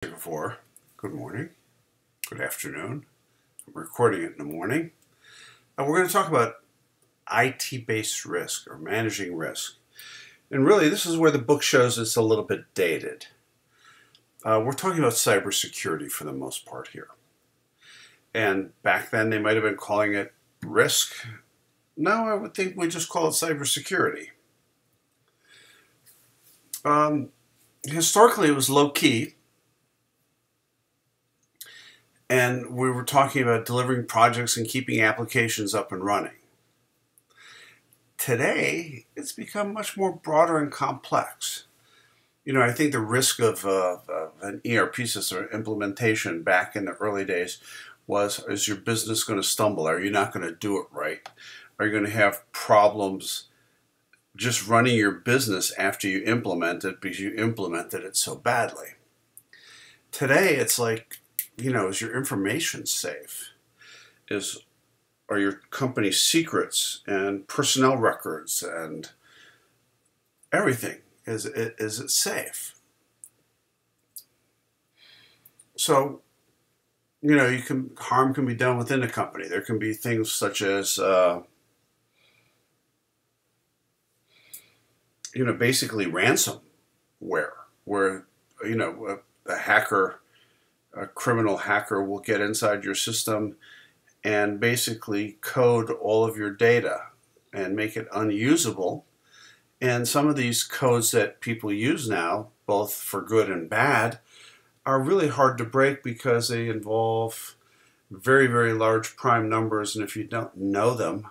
before. Good morning, good afternoon. I'm recording it in the morning. And we're going to talk about IT based risk or managing risk. And really, this is where the book shows it's a little bit dated. Uh, we're talking about cybersecurity for the most part here. And back then, they might have been calling it risk. Now, I would think we just call it cybersecurity. Um, historically, it was low key and we were talking about delivering projects and keeping applications up and running. Today, it's become much more broader and complex. You know, I think the risk of, uh, of an ERP system implementation back in the early days was is your business going to stumble? Are you not going to do it right? Are you going to have problems just running your business after you implement it because you implemented it so badly? Today, it's like you know, is your information safe? Is are your company secrets and personnel records and everything is it, is it safe? So, you know, you can harm can be done within a company. There can be things such as uh, you know, basically ransomware, where you know a, a hacker a criminal hacker will get inside your system and basically code all of your data and make it unusable. And some of these codes that people use now, both for good and bad, are really hard to break because they involve very, very large prime numbers. And if you don't know them,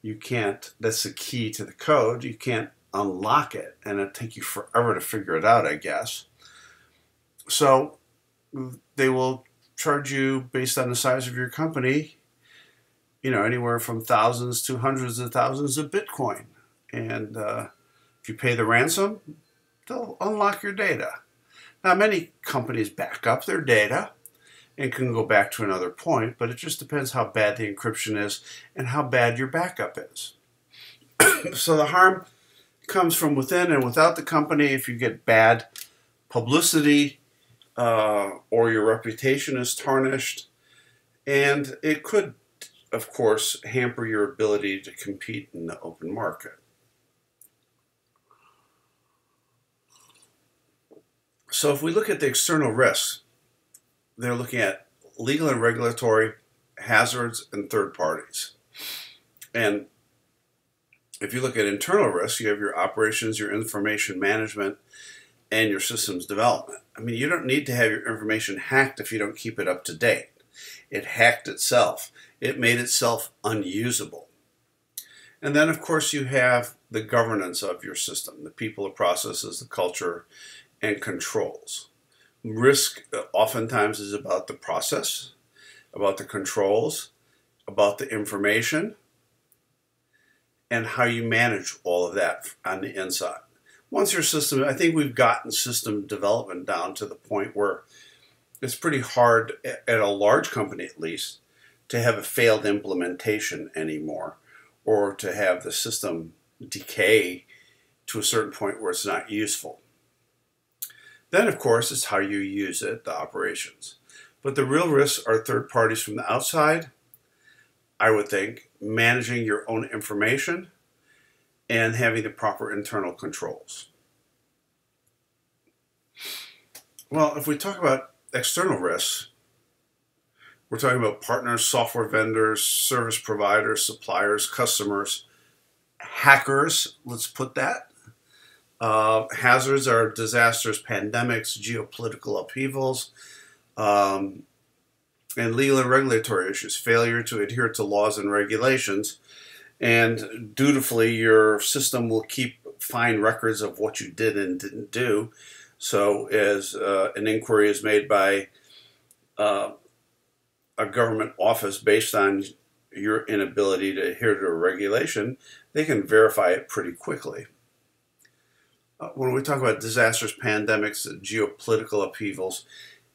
you can't, that's the key to the code, you can't unlock it. And it'll take you forever to figure it out, I guess. So they will charge you based on the size of your company, you know, anywhere from thousands to hundreds of thousands of Bitcoin. And uh, if you pay the ransom, they'll unlock your data. Now, many companies back up their data and can go back to another point, but it just depends how bad the encryption is and how bad your backup is. so the harm comes from within and without the company. If you get bad publicity, uh, or your reputation is tarnished. And it could, of course, hamper your ability to compete in the open market. So if we look at the external risks, they're looking at legal and regulatory hazards and third parties. And if you look at internal risks, you have your operations, your information management, and your systems development. I mean, you don't need to have your information hacked if you don't keep it up to date. It hacked itself. It made itself unusable. And then, of course, you have the governance of your system, the people, the processes, the culture, and controls. Risk uh, oftentimes is about the process, about the controls, about the information, and how you manage all of that on the inside once your system, I think we've gotten system development down to the point where it's pretty hard at a large company at least to have a failed implementation anymore or to have the system decay to a certain point where it's not useful. Then, of course, it's how you use it, the operations. But the real risks are third parties from the outside, I would think, managing your own information and having the proper internal controls. Well, if we talk about external risks, we're talking about partners, software vendors, service providers, suppliers, customers, hackers, let's put that. Uh, hazards are disasters, pandemics, geopolitical upheavals, um, and legal and regulatory issues, failure to adhere to laws and regulations, and dutifully, your system will keep fine records of what you did and didn't do. So, as uh, an inquiry is made by uh, a government office based on your inability to adhere to a regulation, they can verify it pretty quickly. Uh, when we talk about disasters, pandemics, geopolitical upheavals,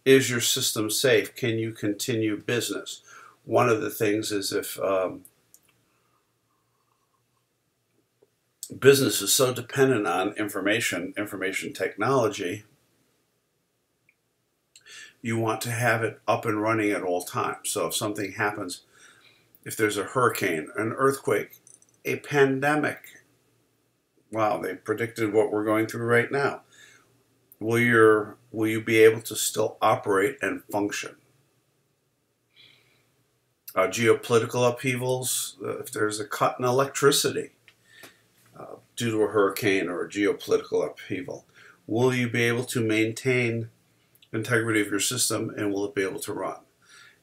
is your system safe? Can you continue business? One of the things is if um, business is so dependent on information, information technology, You want to have it up and running at all times. So if something happens, if there's a hurricane, an earthquake, a pandemic, wow, they predicted what we're going through right now. Will your will you be able to still operate and function? Uh, geopolitical upheavals, uh, if there's a cut in electricity due to a hurricane or a geopolitical upheaval, will you be able to maintain integrity of your system and will it be able to run?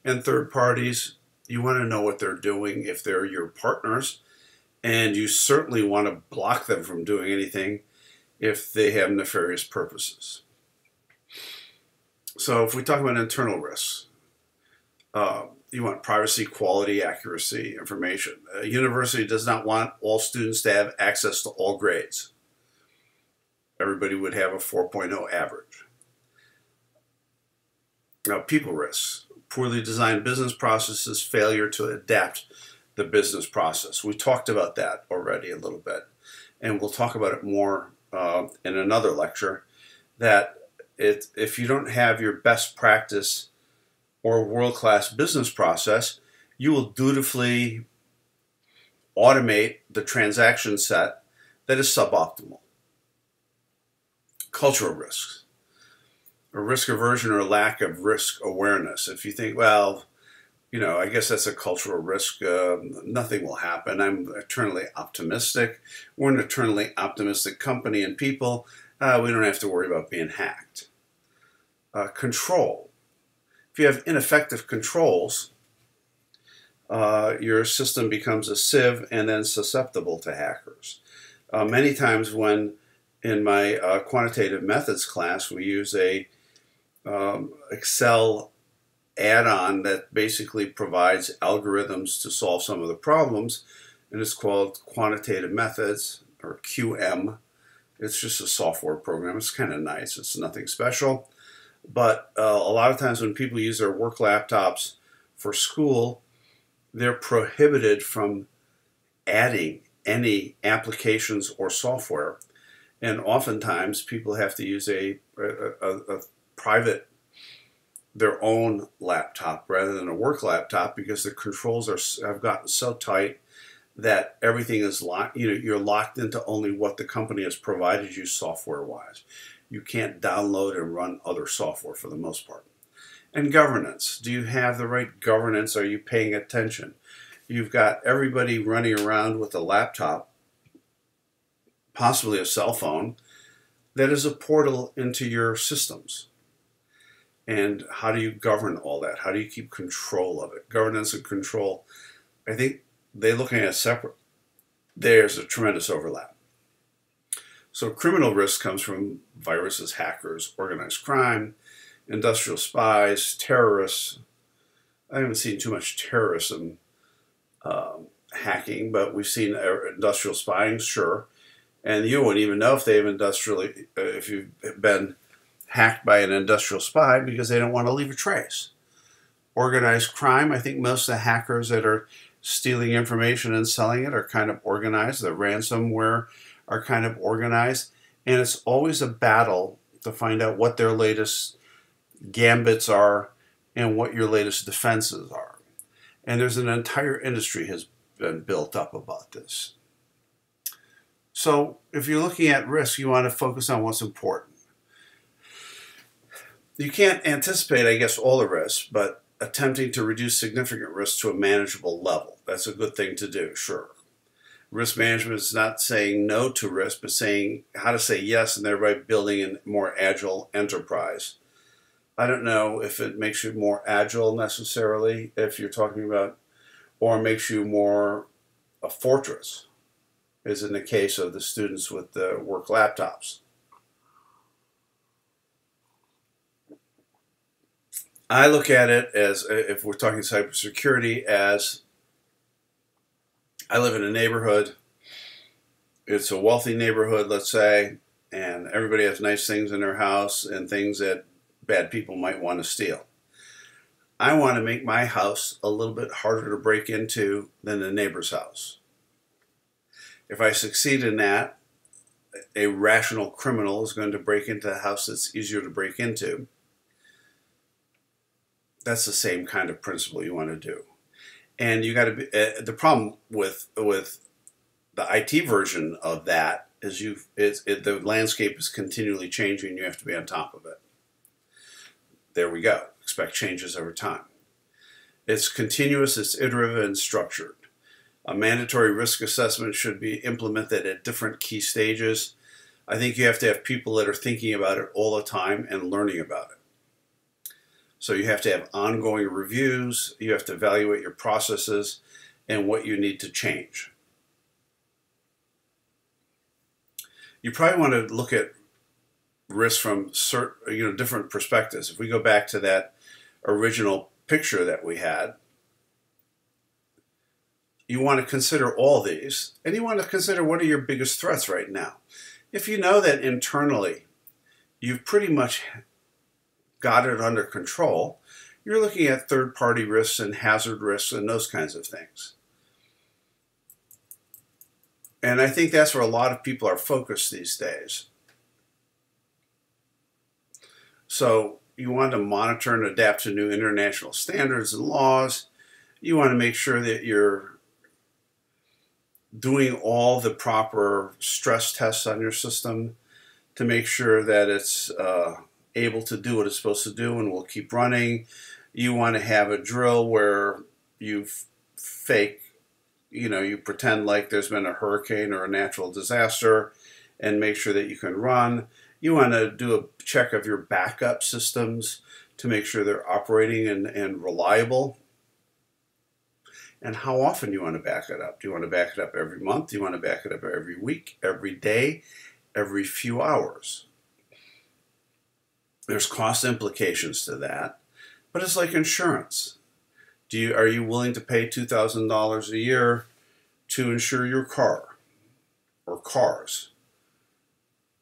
And third parties, you want to know what they're doing if they're your partners, and you certainly want to block them from doing anything if they have nefarious purposes. So, if we talk about internal risks, uh, you want privacy, quality, accuracy, information. A university does not want all students to have access to all grades. Everybody would have a 4.0 average. Now, people risks, poorly designed business processes, failure to adapt the business process. We talked about that already a little bit, and we'll talk about it more uh, in another lecture. That it, if you don't have your best practice or world class business process, you will dutifully automate the transaction set that is suboptimal. Cultural risks, a risk aversion or lack of risk awareness. If you think, well, you know, I guess that's a cultural risk. Uh, nothing will happen. I'm eternally optimistic. We're an eternally optimistic company and people. Uh, we don't have to worry about being hacked. Uh, control. If you have ineffective controls, uh, your system becomes a sieve and then susceptible to hackers. Uh, many times, when in my uh, quantitative methods class, we use a um, Excel add-on that basically provides algorithms to solve some of the problems, and it's called Quantitative Methods, or QM. It's just a software program. It's kind of nice. It's nothing special. But uh, a lot of times when people use their work laptops for school, they're prohibited from adding any applications or software. And oftentimes people have to use a, a, a, private their own laptop rather than a work laptop because the controls are have gotten so tight that everything is locked. You know, you're locked into only what the company has provided you software wise. You can't download and run other software for the most part. And governance. Do you have the right governance? Are you paying attention? You've got everybody running around with a laptop, possibly a cell phone, that is a portal into your systems and how do you govern all that? How do you keep control of it? Governance and control. I think they're looking at separate. There's a tremendous overlap. So criminal risk comes from viruses, hackers, organized crime, industrial spies, terrorists. I haven't seen too much terrorism um, hacking, but we've seen uh, industrial spying, sure. And you wouldn't even know if they've industrially, uh, if you've been hacked by an industrial spy because they don't want to leave a trace. Organized crime, I think most of the hackers that are stealing information and selling it are kind of organized. The ransomware are kind of organized. And it's always a battle to find out what their latest gambits are and what your latest defenses are. And there's an entire industry has been built up about this. So if you're looking at risk, you want to focus on what's important you can't anticipate, I guess, all the risks, but attempting to reduce significant risk to a manageable level. That's a good thing to do, sure. Risk management is not saying no to risk, but saying how to say yes and thereby building a more agile enterprise. I don't know if it makes you more agile necessarily, if you're talking about, or makes you more a fortress, as in the case of the students with the work laptops. I look at it as, if we're talking cybersecurity, as I live in a neighborhood. It's a wealthy neighborhood, let's say, and everybody has nice things in their house and things that bad people might want to steal. I want to make my house a little bit harder to break into than the neighbor's house. If I succeed in that, a rational criminal is going to break into a house that's easier to break into that's the same kind of principle you want to do. And you got to be uh, the problem with with the IT version of that is you it's it, the landscape is continually changing. You have to be on top of it. There we go. Expect changes over time. It's continuous, it's iterative, and structured. A mandatory risk assessment should be implemented at different key stages. I think you have to have people that are thinking about it all the time and learning about it. So you have to have ongoing reviews, you have to evaluate your processes and what you need to change. You probably want to look at risk from certain, you know, different perspectives. If we go back to that original picture that we had, you want to consider all these, and you want to consider what are your biggest threats right now. If you know that internally you've pretty much got it under control, you're looking at third party risks and hazard risks and those kinds of things. And I think that's where a lot of people are focused these days. So you want to monitor and adapt to new international standards and laws. You want to make sure that you're doing all the proper stress tests on your system to make sure that it's uh, able to do what it's supposed to do and will keep running. You want to have a drill where you fake, you know, you pretend like there's been a hurricane or a natural disaster and make sure that you can run. You want to do a check of your backup systems to make sure they're operating and, and reliable and how often you want to back it up. Do you want to back it up every month? Do you want to back it up every week, every day, every few hours? There's cost implications to that, but it's like insurance. Do you are you willing to pay two thousand dollars a year to insure your car or cars?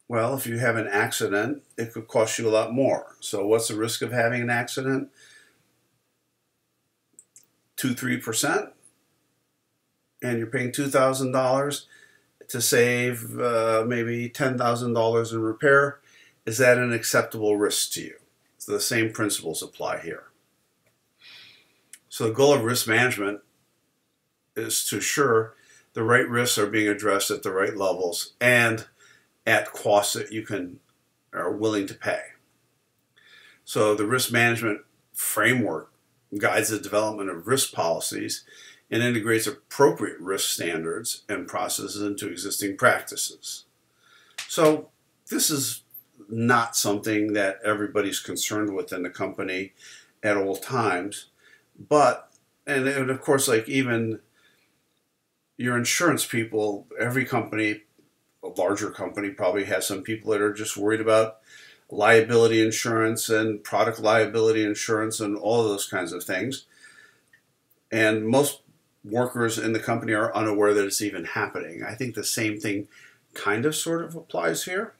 Well, if you have an accident, it could cost you a lot more. So, what's the risk of having an accident? two, three percent, and you're paying two thousand dollars to save uh, maybe ten thousand dollars in repair, is that an acceptable risk to you? So the same principles apply here. So the goal of risk management is to ensure the right risks are being addressed at the right levels and at costs that you can are willing to pay. So the risk management framework guides the development of risk policies, and integrates appropriate risk standards and processes into existing practices. So this is not something that everybody's concerned with in the company at all times, but and, and of course like even your insurance people, every company, a larger company probably has some people that are just worried about liability insurance and product liability insurance and all of those kinds of things. And most workers in the company are unaware that it's even happening. I think the same thing kind of sort of applies here.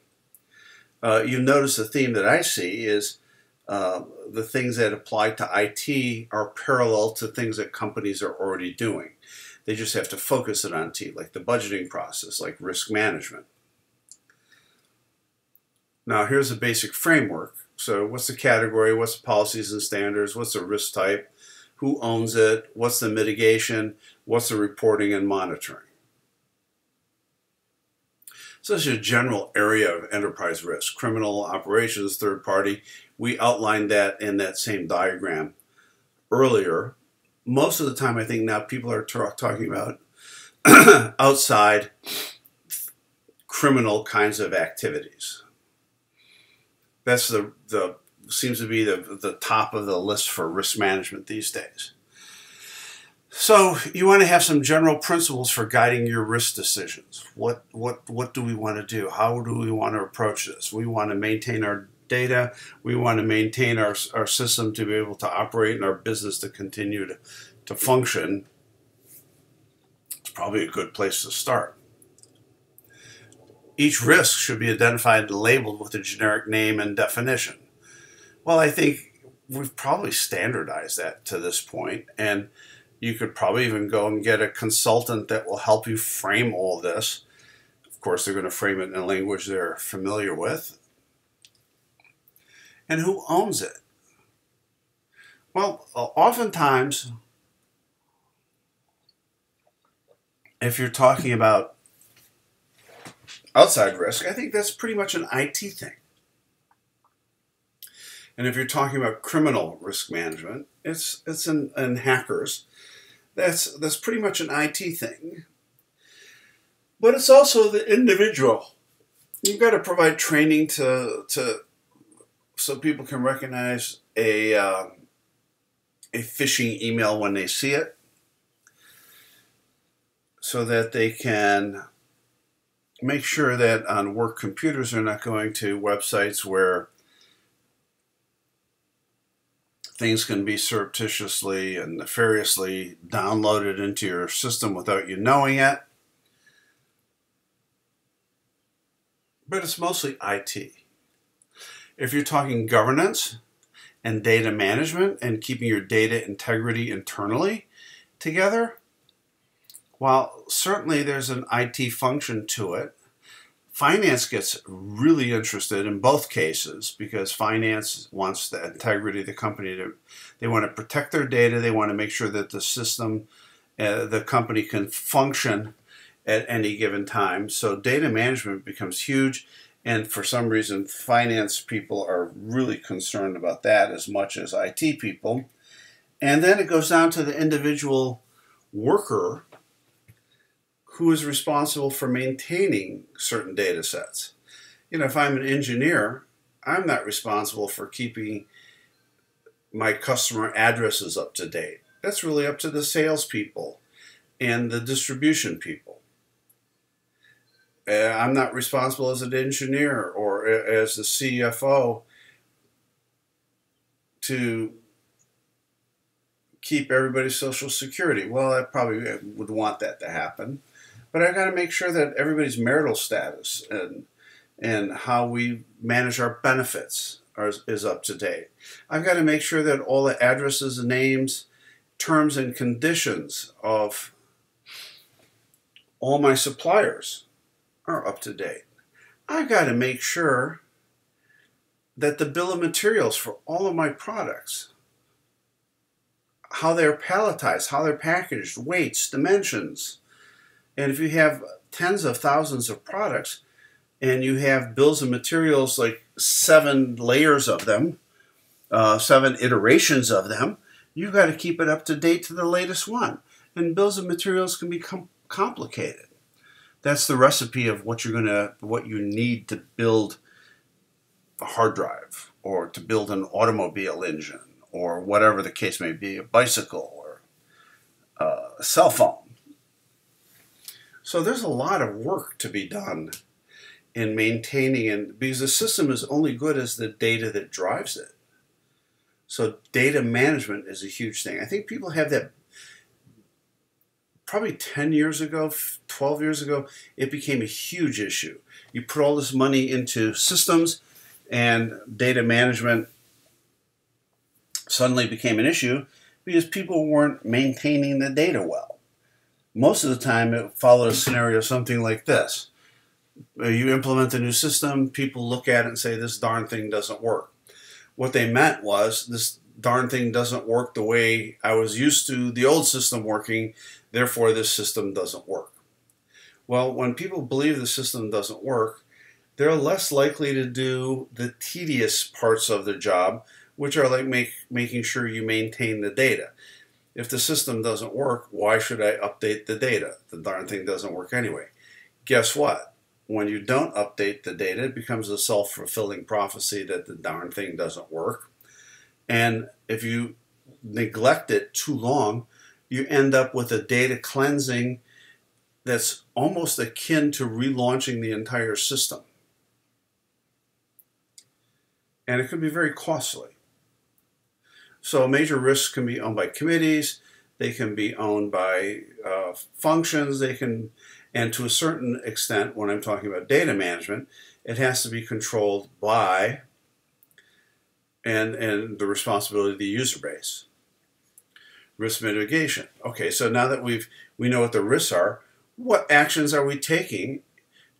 Uh, you notice the theme that I see is uh, the things that apply to IT are parallel to things that companies are already doing. They just have to focus it on IT, like the budgeting process, like risk management. Now here's a basic framework. So what's the category, what's the policies and standards, what's the risk type, who owns it, what's the mitigation, what's the reporting and monitoring. This a general area of enterprise risk, criminal operations, third party. We outlined that in that same diagram earlier. Most of the time, I think now people are talking about outside criminal kinds of activities that's the the seems to be the the top of the list for risk management these days. So you want to have some general principles for guiding your risk decisions. What what what do we want to do? How do we want to approach this? We want to maintain our data. We want to maintain our, our system to be able to operate and our business to continue to, to function. It's probably a good place to start. Each risk should be identified and labeled with a generic name and definition. Well, I think we've probably standardized that to this point, and you could probably even go and get a consultant that will help you frame all this. Of course, they're going to frame it in a language they're familiar with. And who owns it? Well, uh, oftentimes, if you're talking about outside risk, I think that's pretty much an IT thing. And if you're talking about criminal risk management, it's it's in, in hackers. That's that's pretty much an IT thing. But it's also the individual. You've got to provide training to to so people can recognize a um, a phishing email when they see it, so that they can make sure that on work computers they're not going to websites where things can be surreptitiously and nefariously downloaded into your system without you knowing it. But it's mostly IT. If you're talking governance and data management and keeping your data integrity internally together, while certainly there's an IT function to it, finance gets really interested in both cases because finance wants the integrity of the company to they want to protect their data they want to make sure that the system uh, the company can function at any given time. So data management becomes huge and for some reason finance people are really concerned about that as much as IT people. And then it goes down to the individual worker who is responsible for maintaining certain data sets. You know, if I'm an engineer, I'm not responsible for keeping my customer addresses up to date. That's really up to the salespeople and the distribution people. Uh, I'm not responsible as an engineer or as the CFO to keep everybody's social security. Well, I probably would want that to happen but I've got to make sure that everybody's marital status and and how we manage our benefits are, is up to date. I've got to make sure that all the addresses names, terms and conditions of all my suppliers are up to date. I've got to make sure that the bill of materials for all of my products, how they're palletized, how they're packaged, weights, dimensions, and if you have tens of thousands of products and you have bills of materials like seven layers of them, uh, seven iterations of them, you've got to keep it up to date to the latest one. And bills of materials can become complicated. That's the recipe of what you're gonna, what you need to build a hard drive, or to build an automobile engine, or whatever the case may be, a bicycle, or uh, a cell phone. So there's a lot of work to be done in maintaining and because the system is only good as the data that drives it. So data management is a huge thing. I think people have that probably 10 years ago, 12 years ago, it became a huge issue. You put all this money into systems and data management suddenly became an issue because people weren't maintaining the data well most of the time it followed a scenario something like this. Uh, you implement a new system, people look at it and say, this darn thing doesn't work. What they meant was, this darn thing doesn't work the way I was used to the old system working, therefore this system doesn't work. Well, when people believe the system doesn't work, they're less likely to do the tedious parts of the job, which are like make, making sure you maintain the data. If the system doesn't work, why should I update the data? The darn thing doesn't work anyway. Guess what? When you don't update the data, it becomes a self fulfilling prophecy that the darn thing doesn't work. And if you neglect it too long, you end up with a data cleansing that's almost akin to relaunching the entire system. And it could be very costly. So major risks can be owned by committees, they can be owned by uh, functions, they can, and to a certain extent, when I'm talking about data management, it has to be controlled by and, and the responsibility of the user base. Risk mitigation. Okay, so now that we've we know what the risks are, what actions are we taking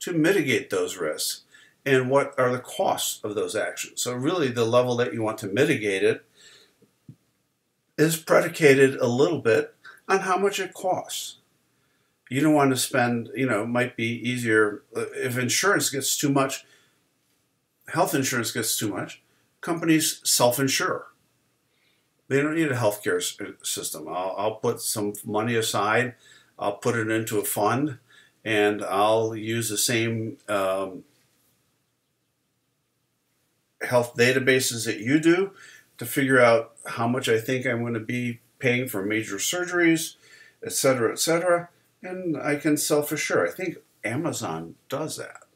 to mitigate those risks? And what are the costs of those actions? So really the level that you want to mitigate it is predicated a little bit on how much it costs. You don't want to spend, you know, might be easier if insurance gets too much, health insurance gets too much, companies self insure. They don't need a healthcare system. I'll, I'll put some money aside, I'll put it into a fund, and I'll use the same um, health databases that you do to figure out how much I think I'm going to be paying for major surgeries, et cetera, et cetera, and I can self assure. I think Amazon does that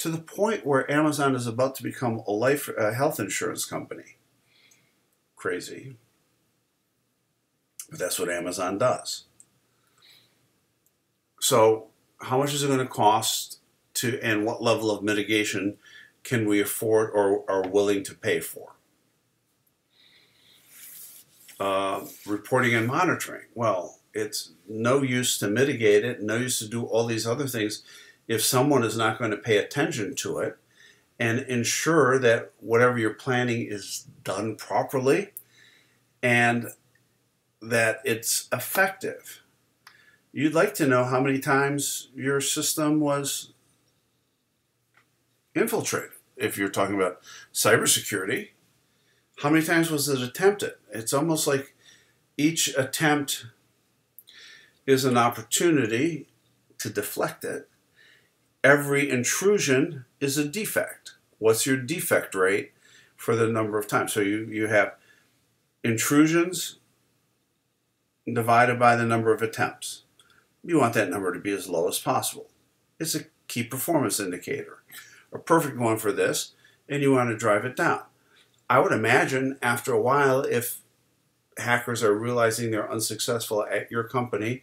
to the point where Amazon is about to become a life a health insurance company. Crazy. But that's what Amazon does. So, how much is it going to cost to, and what level of mitigation can we afford or are willing to pay for? Uh, reporting and monitoring. Well, it's no use to mitigate it, no use to do all these other things if someone is not going to pay attention to it and ensure that whatever you're planning is done properly and that it's effective. You'd like to know how many times your system was infiltrated. If you're talking about cybersecurity, how many times was it attempted? It's almost like each attempt is an opportunity to deflect it. Every intrusion is a defect. What's your defect rate for the number of times? So you, you have intrusions divided by the number of attempts. You want that number to be as low as possible. It's a key performance indicator, a perfect one for this, and you want to drive it down. I would imagine after a while, if hackers are realizing they're unsuccessful at your company,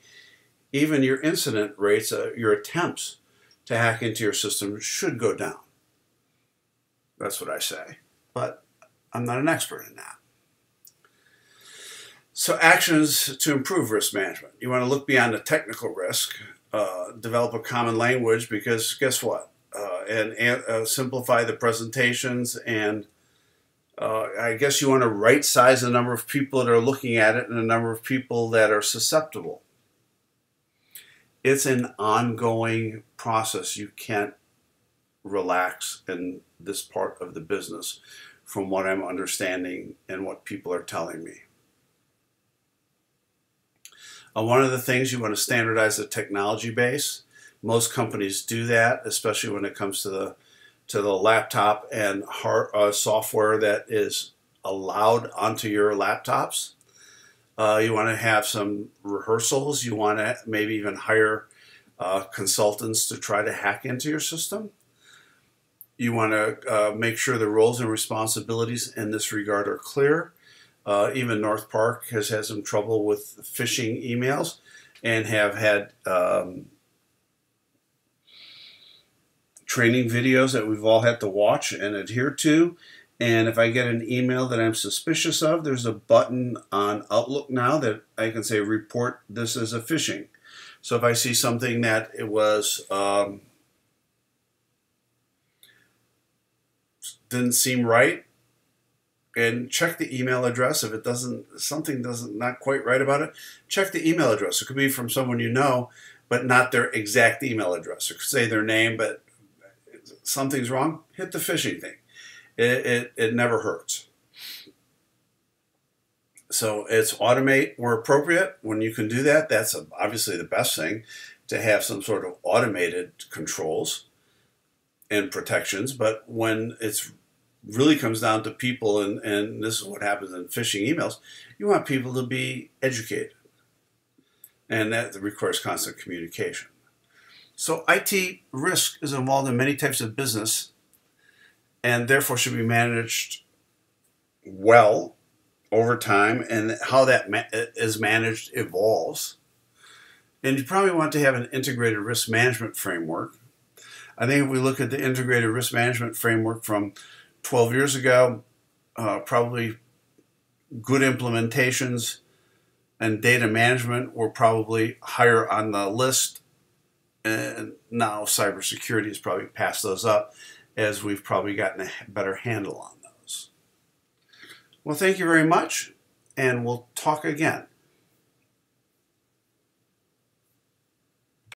even your incident rates, uh, your attempts to hack into your system should go down. That's what I say. But I'm not an expert in that. So, actions to improve risk management. You want to look beyond the technical risk, uh, develop a common language because guess what? Uh, and, uh, simplify the presentations and uh, I guess you want to right size the number of people that are looking at it and the number of people that are susceptible. It's an ongoing process. You can't relax in this part of the business from what I'm understanding and what people are telling me. Uh, one of the things you want to standardize the technology base. Most companies do that, especially when it comes to the to the laptop and hard, uh, software that is allowed onto your laptops. Uh, you want to have some rehearsals. You want to maybe even hire uh, consultants to try to hack into your system. You want to uh, make sure the roles and responsibilities in this regard are clear. Uh, even North Park has had some trouble with phishing emails and have had um, training videos that we've all had to watch and adhere to. And if I get an email that I'm suspicious of, there's a button on Outlook now that I can say report this as a phishing. So if I see something that it was um, didn't seem right, and check the email address. If it doesn't, something doesn't not quite right about it, check the email address. It could be from someone you know, but not their exact email address. It could say their name, but something's wrong, hit the phishing thing. It, it, it never hurts. So it's automate where appropriate. When you can do that, that's obviously the best thing to have some sort of automated controls and protections. But when it's really comes down to people, and, and this is what happens in phishing emails, you want people to be educated. And that requires constant communication. So IT risk is involved in many types of business and therefore should be managed well over time and how that ma- is managed evolves. And you probably want to have an integrated risk management framework. I think if we look at the integrated risk management framework from 12 years ago, uh, probably good implementations and data management were probably higher on the list and now cybersecurity has probably passed those up as we've probably gotten a better handle on those. Well, thank you very much. and we'll talk again.